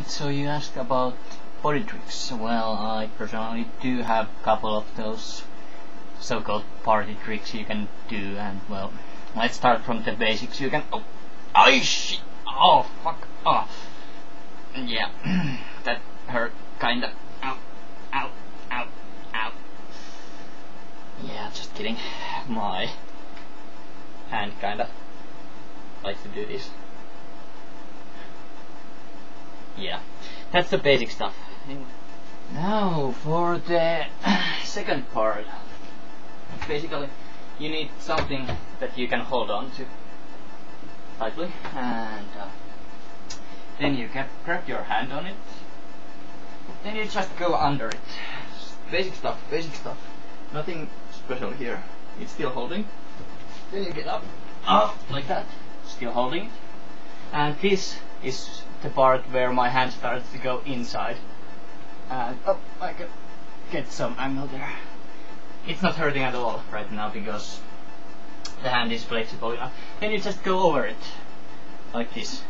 Alright, so you asked about body tricks. Well, I personally do have a couple of those so-called party tricks you can do, and well, let's start from the basics. You can. Oh, oh shit! Oh fuck! Oh, yeah, that hurt kinda. Ow, ow, ow, ow. Yeah, just kidding. My hand kinda likes to do this. Yeah, that's the basic stuff. Now for the second part. Basically, you need something that you can hold on to tightly, and uh, then you can grab your hand on it. Then you just go under it. Basic stuff, basic stuff. Nothing special here. It's still holding. Then you get up, up like that, still holding. And this is the part where my hand starts to go inside. And oh, I can get some angle there. It's not hurting at all right now because the hand is flexible enough. Then you just go over it, like this.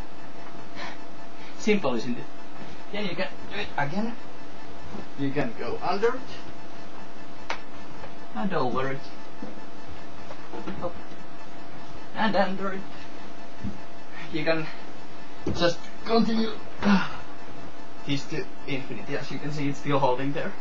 Simple, isn't it? Then you can do it again. You can go under it and over it. Oh. And under it. You can just continue ah. this to infinity. As you can see, it's still holding there.